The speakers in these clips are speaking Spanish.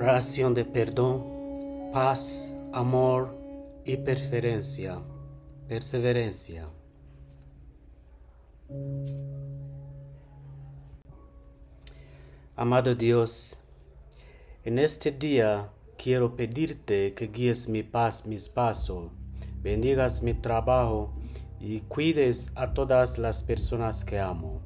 Oración de perdón, paz, amor y preferencia, perseverancia. Amado Dios, en este día quiero pedirte que guíes mi paz, mis pasos, bendigas mi trabajo y cuides a todas las personas que amo.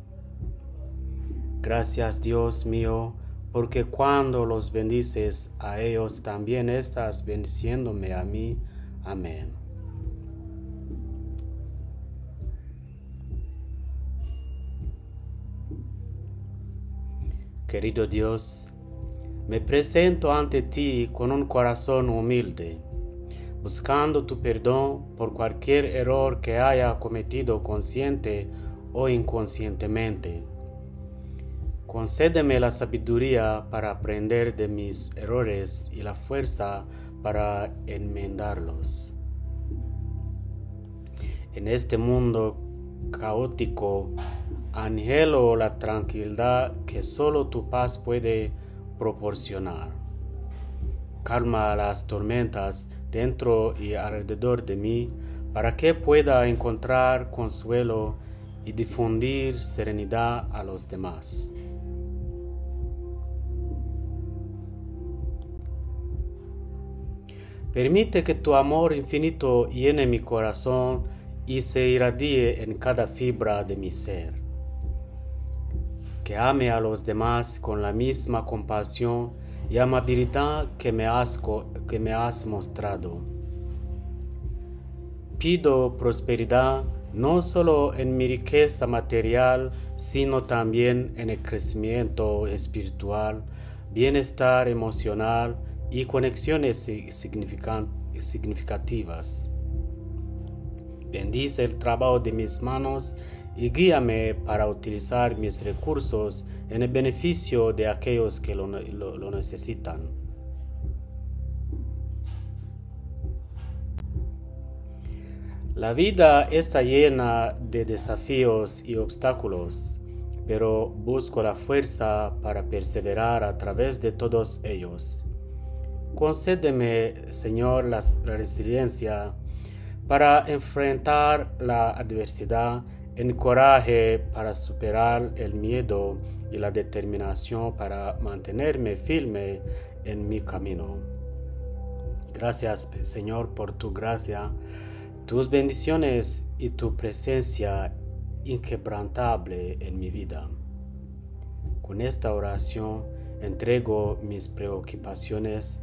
Gracias Dios mío, porque cuando los bendices a ellos, también estás bendiciéndome a mí. Amén. Querido Dios, me presento ante ti con un corazón humilde, buscando tu perdón por cualquier error que haya cometido consciente o inconscientemente. Concédeme la sabiduría para aprender de mis errores y la fuerza para enmendarlos. En este mundo caótico, anhelo la tranquilidad que solo tu paz puede proporcionar. Calma las tormentas dentro y alrededor de mí para que pueda encontrar consuelo y difundir serenidad a los demás. Permite que tu amor infinito llene mi corazón y se irradie en cada fibra de mi ser. Que ame a los demás con la misma compasión y amabilidad que me has, que me has mostrado. Pido prosperidad no solo en mi riqueza material, sino también en el crecimiento espiritual, bienestar emocional, y conexiones significativas. Bendice el trabajo de mis manos y guíame para utilizar mis recursos en el beneficio de aquellos que lo, lo necesitan. La vida está llena de desafíos y obstáculos, pero busco la fuerza para perseverar a través de todos ellos. Concédeme, Señor, la resiliencia para enfrentar la adversidad, el coraje para superar el miedo y la determinación para mantenerme firme en mi camino. Gracias, Señor, por tu gracia, tus bendiciones y tu presencia inquebrantable en mi vida. Con esta oración entrego mis preocupaciones,